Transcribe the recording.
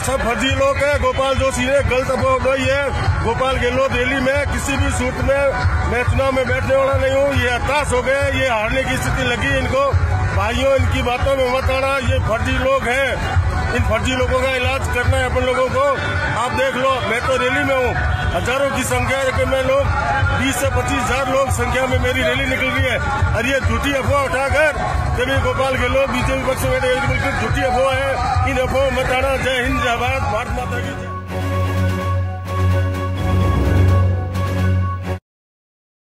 सब फर्जी लोग है। गोपाल जोशी ने गलत अफवाह उठाई है। गोपाल गहलोत रैली में किसी भी सूट में मैं चुनाव में बैठने वाला नहीं हूँ। ये हताश हो गए, ये हारने की स्थिति लगी इनको। भाइयों, इनकी बातों में मत आना, ये फर्जी लोग हैं। इन फर्जी लोगों का इलाज करना है अपन लोगों को। आप देख लो, मैं तो रैली में हूँ। हज़ारों की संख्या में लोग, बीस से पच्चीस हज़ार लोग संख्या में मेरी रैली निकल रही है। और ये झूठी अफवाह उठाकर जब ये गोपाल गहलोत बीजेपी पक्ष में बिल्कुल झूठी अफवाह है। इन अफवाह मत आना जय हिंद जय भारत भारत माता की